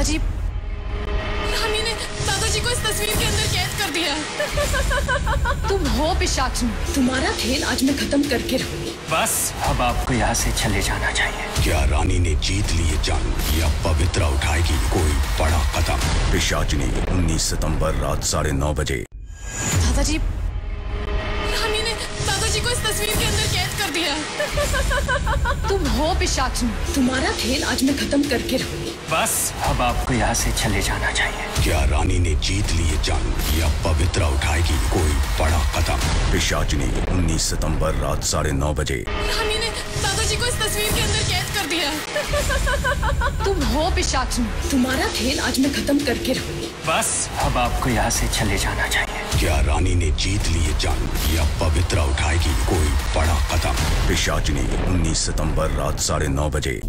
दादाजी। रानी ने दादाजी को इस तस्वीर के अंदर कैद कर दिया तुम हो पिशाच। तुम्हारा खेल आज मैं खत्म करके रहूँगी। बस अब आपको यहाँ से चले जाना चाहिए। क्या रानी ने जीत लिए जंग या पवित्रा उठाएगी कोई बड़ा कदम? पिशाचनी 19 सितंबर रात साढ़े नौ बजे। दादाजी रानी ने दादाजी को इस तस्वीर के अंदर कैद कर दिया तुम हो पिशाच। तुम्हारा खेल आज मैं खत्म करके रहूँगी। बस अब आपको यहाँ से चले जाना चाहिए। क्या रानी ने जीत लिए जंग या पवित्रा उठाएगी कोई बड़ा कदम? पिशाचनी 19 सितंबर रात साढ़े नौ बजे। रानी ने दादाजी को इस तस्वीर के अंदर कैद कर दिया। तुम हो पिशाच। तुम्हारा खेल आज मैं खत्म करके रहूँगी। बस अब आपको यहाँ से चले जाना चाहिए। क्या रानी ने जीत लिए जंग या पवित्रा उठाएगी कोई बड़ा कदम? पिशाचनी 19 सितंबर रात साढ़े नौ बजे।